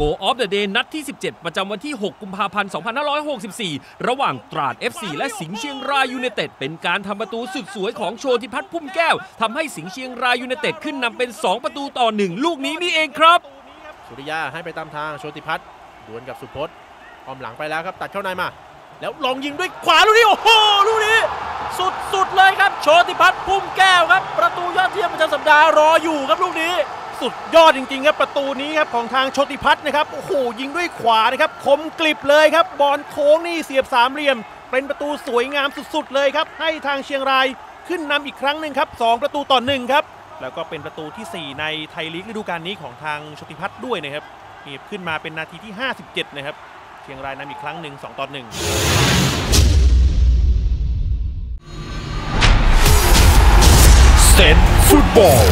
Go of the Day นัดที่ 17 ประจำวันที่ 6 กุมภาพันธ์ 2564 ระหว่างตราด FC และสิงห์เชียงรายยูไนเต็ดเป็นการทำประตูสุดสวยของโชติพัฒน์พุ่มแก้วทำให้สิงห์เชียงรายยูไนเต็ดขึ้นนำเป็น 2 ประตูต่อ 1 ลูกนี้นี่เองครับ สุริยาให้ไปตามทางโชติพัฒน์ดวลกับสุพจน์อ้อมหลังไปแล้วครับตัดเข้าในมา แล้วลองยิงด้วยขวาลูกนี้โอ้โหลูกนี้ สุดๆเลยครับโชติพัฒน์พุ่มแก้วครับ ประตูยอดเยี่ยมประจำสัปดาห์รออยู่ครับลูกนี้ สุดยอดจริงๆครับประตูนี้ครับของทางโชติพัฒน์นะครับโอ้โหยิงด้วยขวานะครับคมกลิบเลยครับบอลโค้งนี่เสียบสามเหลี่ยม เป็นประตูสวยงามสุดๆเลยครับให้ทางเชียงรายขึ้นนำอีกครั้งหนึ่งครับสองประตูต่อหนึ่งครับแล้วก็เป็นประตูทีสี่4 ในไทยลีกฤดูกาลนี้ของทางโชติพัฒน์ด้วยนะครับนี่ขึ้นมาเป็นนาทีที่ 57 นะครับเชียงรายนำอีกครั้งหนึ่ง2ต่อ1เซนฟุตบอล